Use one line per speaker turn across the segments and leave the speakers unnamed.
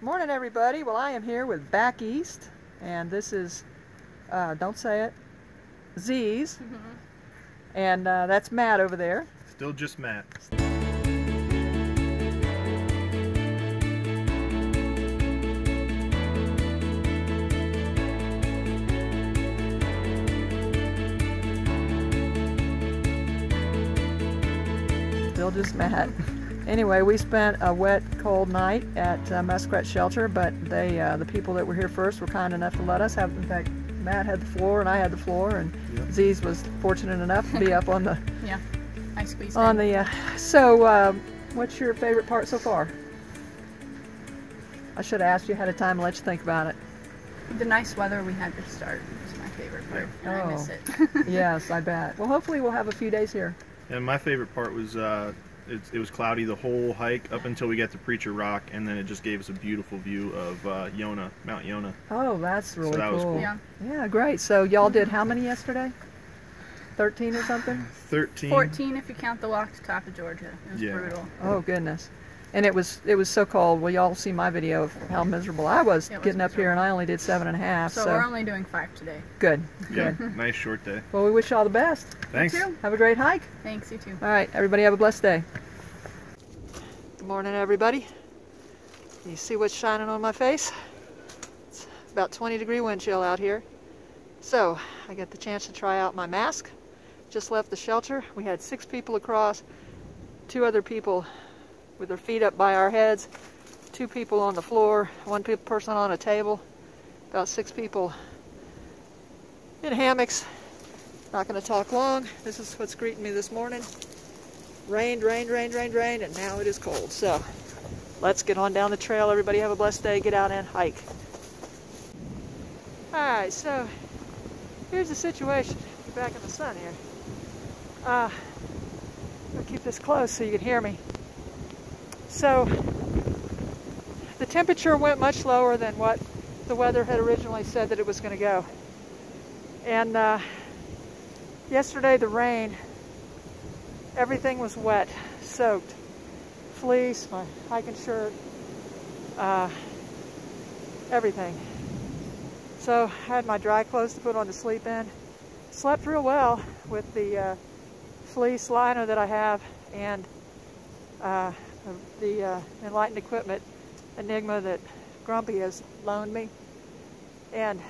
Morning, everybody. Well, I am here with Back East, and this is, uh, don't say it, Z's, and uh, that's Matt over there.
Still just Matt.
Still just Matt. Anyway, we spent a wet, cold night at uh, Muskrat Shelter, but they, uh, the people that were here first, were kind enough to let us have. In fact, Matt had the floor and I had the floor, and
Yep.
Z's was fortunate enough to be up on the
Yeah, I squeezed
on
in.
the. Uh, so, um, what's your favorite part so far? I should have asked you ahead of time and let you think about it.
The nice weather we had to start was my favorite part, and I miss
Oh.
it.
yes, I bet. Well, hopefully we'll have a few days here.
And my favorite part was uh, it, it was cloudy the whole hike up until we got to Preacher Rock, and then it just gave us a beautiful view of uh, Yonah, Mount Yonah.
Oh, that's really
that was
cool.
cool.
yeah,
Yeah, great. So y'all did how many yesterday? Thirteen or something?
13.
14 if you count the walk to top of Georgia. It was
Yeah.
brutal.
Oh goodness. And it was it was so cold. Well, y'all see my video of how miserable I was
was
getting up here, and I only did seven and a half.
So,
So,
we're only doing five today.
good,
Yeah,
good.
nice short day.
Well, we wish you all the best.
Thanks.
too.
Have a great hike.
Thanks, you too.
All right, everybody have a blessed day. Good morning, everybody. Can you see what's shining on my face? It's about 20 degree wind chill out here. So, I got the chance to try out my mask. Just left the shelter. We had six people across, two other people with their feet up by our heads, two people on the floor, one pe- person on a table, about six people in hammocks. Not going to talk long. This is what's greeting me this morning rained, rained, rained, rained, rained, and now it is cold. So let's get on down the trail. Everybody have a blessed day. Get out and hike. All right, so here's the situation. Get back in the sun here. Uh, I'll keep this close so you can hear me. So the temperature went much lower than what the weather had originally said that it was going to go. And uh, yesterday the rain everything was wet, soaked. Fleece, my hiking shirt, uh, everything. So I had my dry clothes to put on to sleep in. Slept real well with the uh, fleece liner that I have and uh, the uh, Enlightened Equipment Enigma that Grumpy has loaned me. And,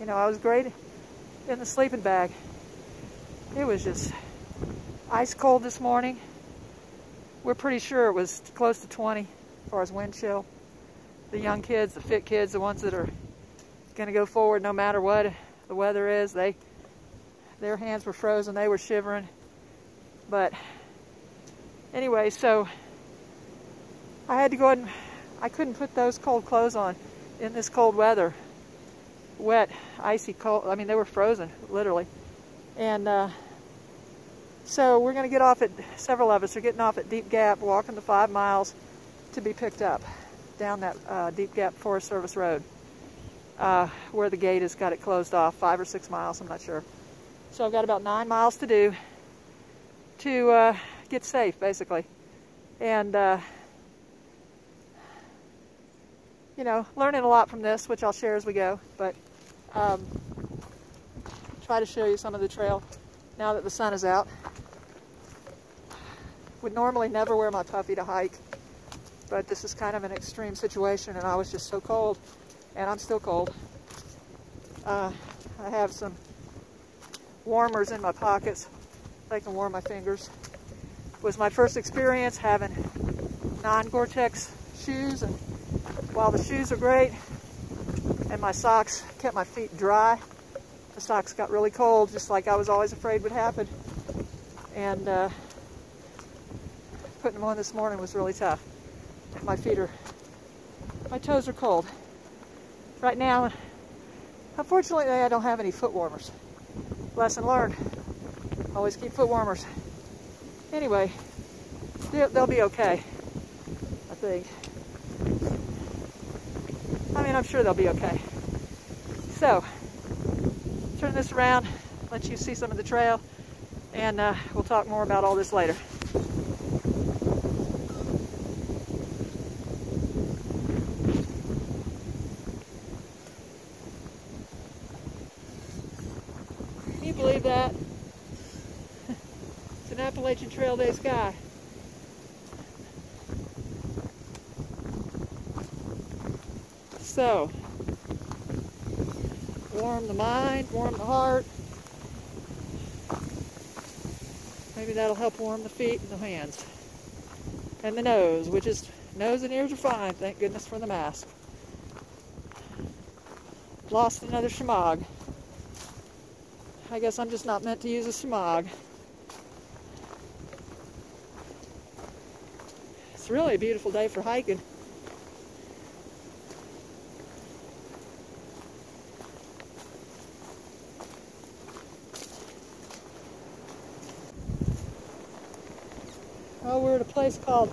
you know, I was great in the sleeping bag. It was just ice cold this morning. We're pretty sure it was close to 20 as far as wind chill. The young kids, the fit kids, the ones that are going to go forward no matter what the weather is, they their hands were frozen, they were shivering. But anyway, so I had to go and I couldn't put those cold clothes on in this cold weather. Wet, icy cold. I mean, they were frozen, literally. And uh, so we're going to get off at, several of us are getting off at Deep Gap, walking the five miles to be picked up down that uh, Deep Gap Forest Service Road, uh, where the gate has got it closed off, five or six miles, I'm not sure. So I've got about nine miles to do to uh, get safe, basically. And, uh, you know, learning a lot from this, which I'll share as we go, but um, try to show you some of the trail now that the sun is out. Would normally never wear my puffy to hike, but this is kind of an extreme situation and I was just so cold, and I'm still cold. Uh, I have some warmers in my pockets. They can warm my fingers. It was my first experience having non-Gore-Tex shoes, and while the shoes are great, and my socks kept my feet dry, the socks got really cold, just like I was always afraid would happen. And uh, putting them on this morning was really tough. My feet are, my toes are cold. Right now, unfortunately, I don't have any foot warmers. Lesson learned. Always keep foot warmers. Anyway, they'll, they'll be okay, I think. I'm sure they'll be okay. So, turn this around, let you see some of the trail, and uh, we'll talk more about all this later. Can you believe that? it's an Appalachian Trail Day sky. So, warm the mind, warm the heart. Maybe that'll help warm the feet and the hands. And the nose, which is, nose and ears are fine, thank goodness for the mask. Lost another shemagh. I guess I'm just not meant to use a shemagh. It's really a beautiful day for hiking. At a place called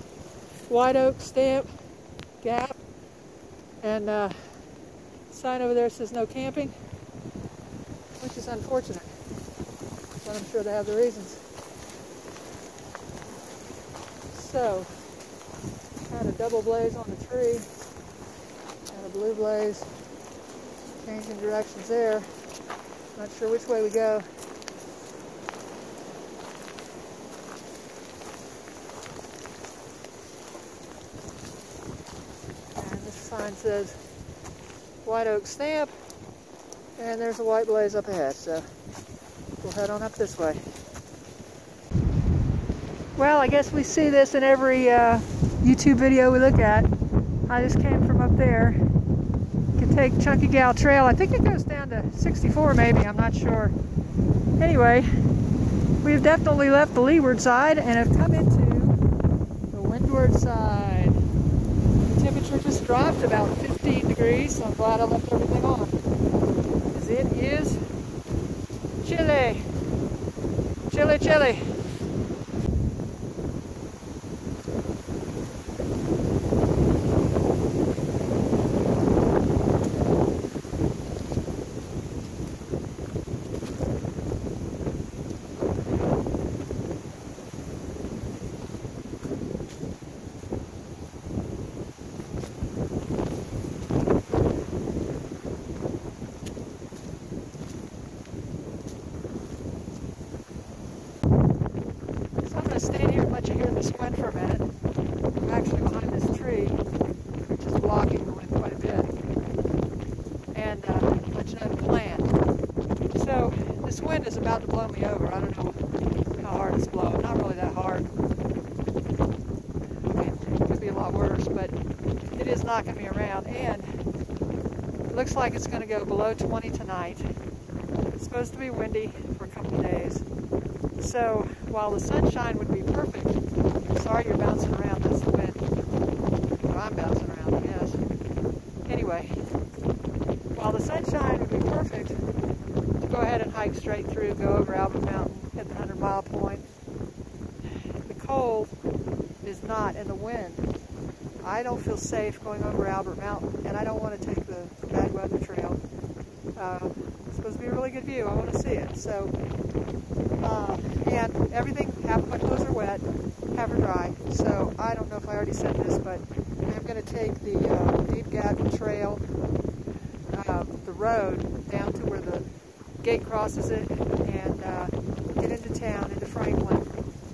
White Oak Stamp Gap. And uh, sign over there says no camping, which is unfortunate. But I'm sure they have their reasons. So, had a double blaze on the tree and a blue blaze. Changing directions there. Not sure which way we go. And this sign says White Oak Stamp. And there's a white blaze up ahead, so we'll head on up this way. Well, I guess we see this in every uh, YouTube video we look at. I just came from up there. You can take Chunky Gal Trail. I think it goes down to 64 maybe, I'm not sure. Anyway, we've definitely left the leeward side and have come into the windward side. Temperature just dropped about 15 degrees, so I'm glad I left everything on. Because it is chilly. Chilly, chilly. So I'm going to stand here and let you hear this wind for a minute. I'm actually behind this tree, which is blocking the wind quite a bit. And uh, let you know the plan. So this wind is about to blow me over. I don't know how hard it's blowing. Not really that hard. It could be a lot worse, but it is knocking me around. And it looks like it's going to go below 20 tonight. It's supposed to be windy for a couple days. So while the sunshine would be perfect, sorry you're bouncing around, that's the wind. Or I'm bouncing around, I guess. Anyway, while the sunshine would be perfect to go ahead and hike straight through, go over Albert Mountain, hit the 100 mile point, the cold is not in the wind. I don't feel safe going over Albert Mountain, and I don't want to take the bad weather trail. Uh, it's supposed to be a really good view. I want to see it. So uh, and everything, half my clothes are wet, half are dry. So I don't know if I already said this, but I'm going to take the uh, Deep Gap Trail, uh, the road down to where the gate crosses it, and uh, get into town, into Franklin,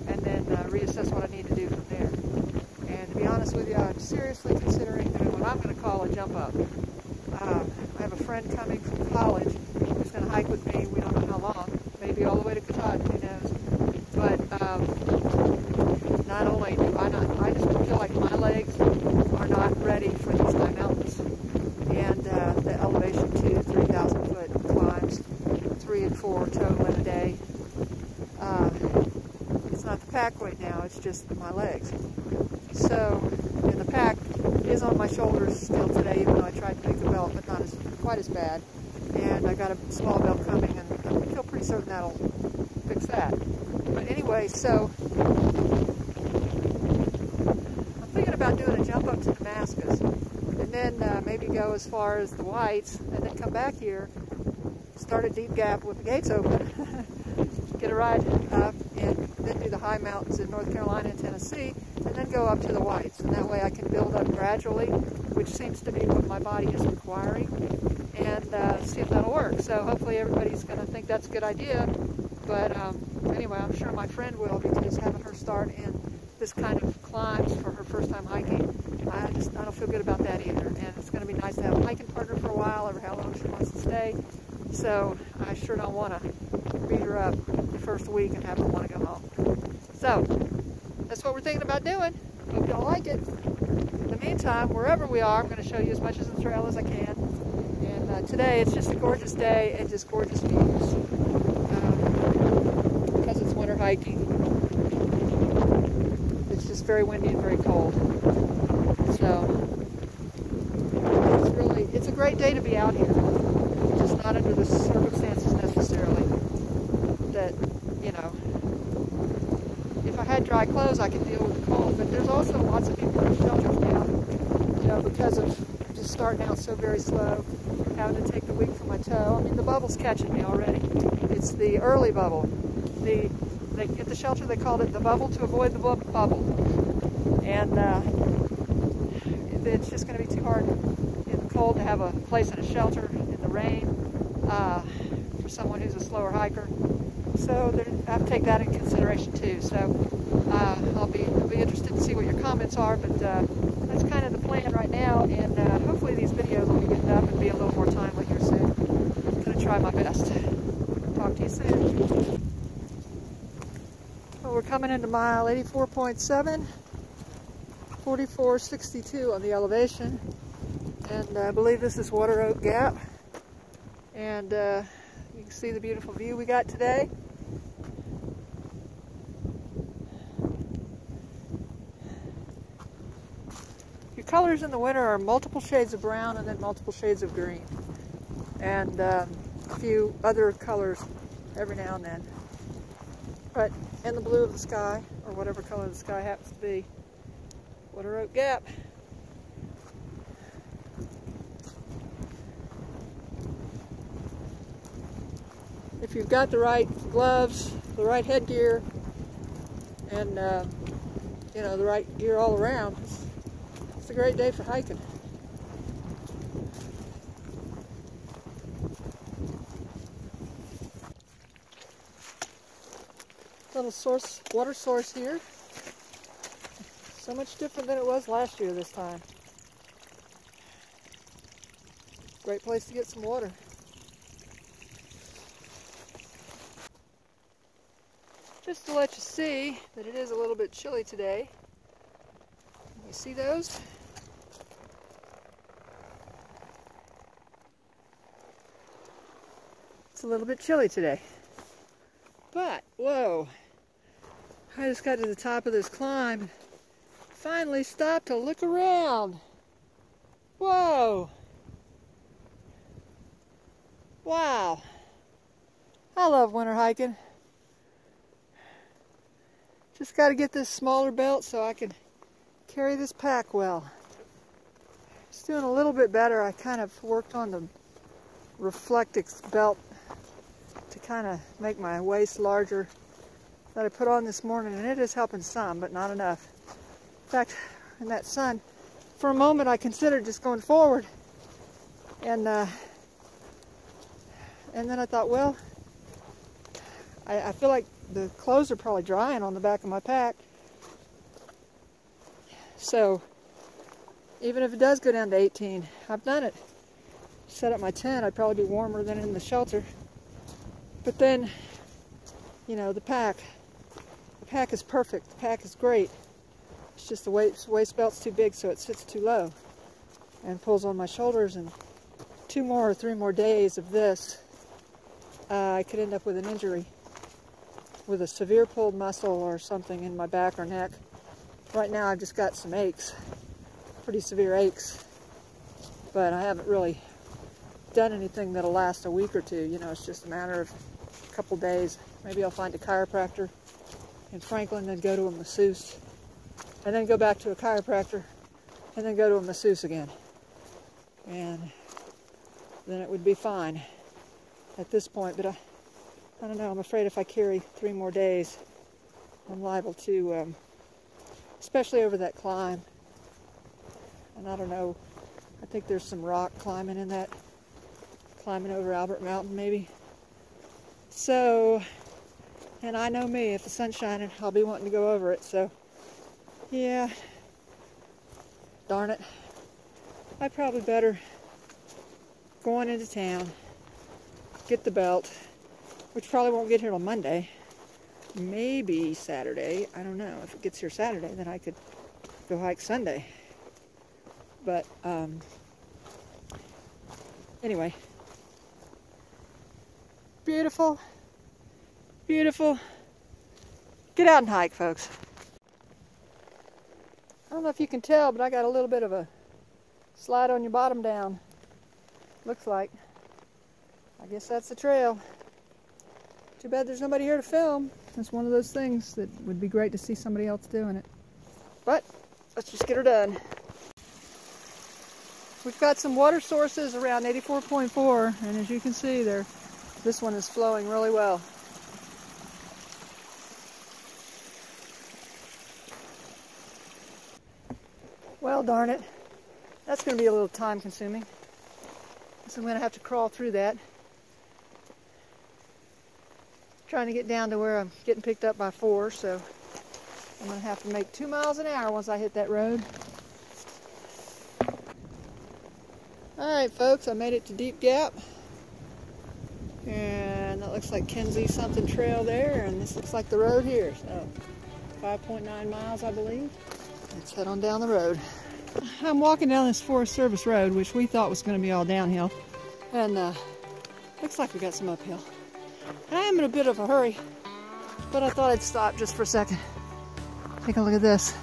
and then uh, reassess what I need to do from there. And to be honest with you, I'm seriously considering doing what I'm going to call a jump up. Uh, I have a friend coming from college who's going to hike with me. We don't know how long maybe all the way to Katahdin, who knows. But um, not only do I not, I just feel like my legs are not ready for these high mountains. And uh, the elevation to 3,000 foot climbs, three and four total in a day. Uh, it's not the pack weight now, it's just my legs. So, and the pack is on my shoulders still today, even though I tried to make the belt, but not as quite as bad. And I got a small belt coming, and I feel pretty certain that'll fix that. But anyway, so I'm thinking about doing a jump up to Damascus, and then uh, maybe go as far as the Whites, and then come back here, start a deep gap with the gates open, get a ride up, and then do the high mountains in North Carolina and Tennessee, and then go up to the Whites. And that way I can build up gradually, which seems to be what my body is requiring, and uh, see if that'll work. So hopefully everybody's going to think that's a good idea, But um, anyway, I'm sure my friend will because having her start in this kind of climbs for her first time hiking, I just I don't feel good about that either. And it's going to be nice to have a hiking partner for a while, over how long she wants to stay. So I sure don't want to beat her up the first week and have her want to go home. So that's what we're thinking about doing. Hope y'all like it. In the meantime, wherever we are, I'm going to show you as much of the trail as I can. And uh, today it's just a gorgeous day and just gorgeous views. Um, because it's winter hiking, it's just very windy and very cold. So it's really, it's a great day to be out here. Just not under the circumstances necessarily that, you know, dry clothes, I could deal with the cold. But there's also lots of people in shelters now, you know, because of just starting out so very slow, having to take the week for my toe. I mean, the bubble's catching me already. It's the early bubble. The they, at the shelter they called it the bubble to avoid the bu bubble, and uh, it's just going to be too hard in the cold to have a place in a shelter in the rain uh, for someone who's a slower hiker. So I have to take that in consideration too. So uh, I'll be I'll be interested to see what your comments are, but uh, that's kind of the plan right now. And uh, hopefully these videos will be getting up and be a little more timely here soon. I'm gonna try my best. Talk to you soon. Well, we're coming into mile 84.7, 4462 on the elevation, and I believe this is Water Oak Gap. And uh, you can see the beautiful view we got today. Colors in the winter are multiple shades of brown and then multiple shades of green. And um, a few other colors every now and then. But in the blue of the sky, or whatever color the sky happens to be, Water Oak Gap. if you've got the right gloves, the right headgear, and uh, you know the right gear all around, a great day for hiking. Little source, water source here. So much different than it was last year this time. Great place to get some water. Just to let you see that it is a little bit chilly today. You see those? It's a little bit chilly today. But, whoa, I just got to the top of this climb. Finally stopped to look around. Whoa. Wow. I love winter hiking. Just got to get this smaller belt so I can carry this pack well. It's doing a little bit better. I kind of worked on the Reflectix belt to kind of make my waist larger that I put on this morning and it is helping some but not enough. In fact in that sun for a moment I considered just going forward and uh, and then I thought well I, I feel like the clothes are probably drying on the back of my pack. So even if it does go down to 18, I've done it. Set up my tent, I'd probably be warmer than in the shelter. But then, you know, the pack, the pack is perfect. The pack is great. It's just the waist, waist belt's too big so it sits too low and pulls on my shoulders and two more or three more days of this, uh, I could end up with an injury with a severe pulled muscle or something in my back or neck. Right now I've just got some aches, pretty severe aches, but I haven't really done anything that'll last a week or two. You know, it's just a matter of couple days. Maybe I'll find a chiropractor in Franklin, then go to a masseuse, and then go back to a chiropractor, and then go to a masseuse again. And then it would be fine at this point, but I, I don't know, I'm afraid if I carry three more days, I'm liable to, um, especially over that climb. And I don't know, I think there's some rock climbing in that, climbing over Albert Mountain maybe. So, And I know me, if the sun's shining, I'll be wanting to go over it. So, yeah, darn it. I probably better go on into town, get the belt, which probably won't get here on Monday. Maybe Saturday. I don't know. If it gets here Saturday, then I could go hike Sunday. But, um, anyway. Beautiful. Beautiful. Get out and hike, folks. I don't know if you can tell, but I got a little bit of a slide on your bottom down. Looks like. I guess that's the trail. Too bad there's nobody here to film. It's one of those things that would be great to see somebody else doing it. But let's just get her done. We've got some water sources around 84.4 and as you can see there, this one is flowing really well. Well, darn it. That's going to be a little time consuming. So I'm going to have to crawl through that. Trying to get down to where I'm getting picked up by four, so I'm going to have to make two miles an hour once I hit that road. Alright folks, I made it to Deep Gap. And that looks like Kenzie something trail there, and this looks like the road here. So 5.9 miles, I believe. Let's head on down the road. I'm walking down this Forest Service road, which we thought was going to be all downhill. And uh, looks like we got some uphill. I am in a bit of a hurry, but I thought I'd stop just for a second. Take a look at this.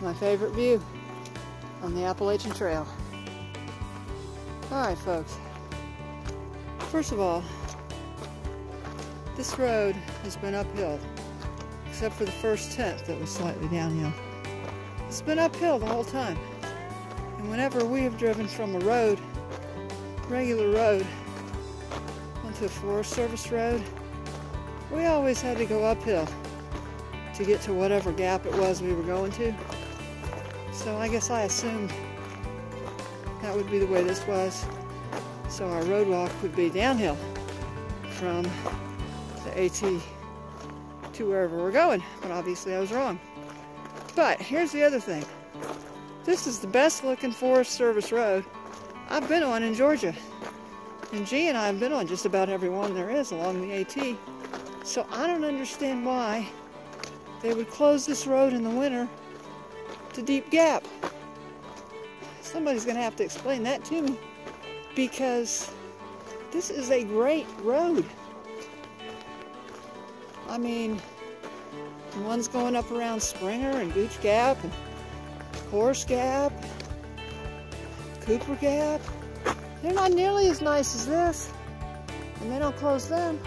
My favorite view on the Appalachian Trail. Alright folks, first of all, this road has been uphill, except for the first tenth that was slightly downhill. It's been uphill the whole time. And whenever we have driven from a road, regular road, onto a Forest Service road, we always had to go uphill to get to whatever gap it was we were going to. So I guess I assumed that would be the way this was. So our road walk would be downhill from the AT to wherever we're going. But obviously I was wrong. But here's the other thing. This is the best looking Forest Service road I've been on in Georgia. And G and I have been on just about every one there is along the AT. So I don't understand why they would close this road in the winter to Deep Gap. Somebody's going to have to explain that to me because this is a great road. I mean, ones going up around Springer and Gooch Gap and Horse Gap, Cooper Gap, they're not nearly as nice as this. And they don't close them.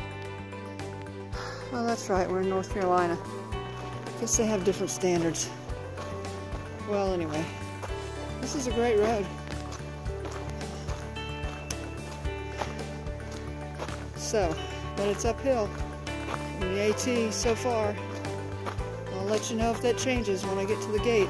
Well, that's right, we're in North Carolina. Guess they have different standards. Well, anyway, this is a great road. So, but it's uphill from the AT so far. I'll let you know if that changes when I get to the gate.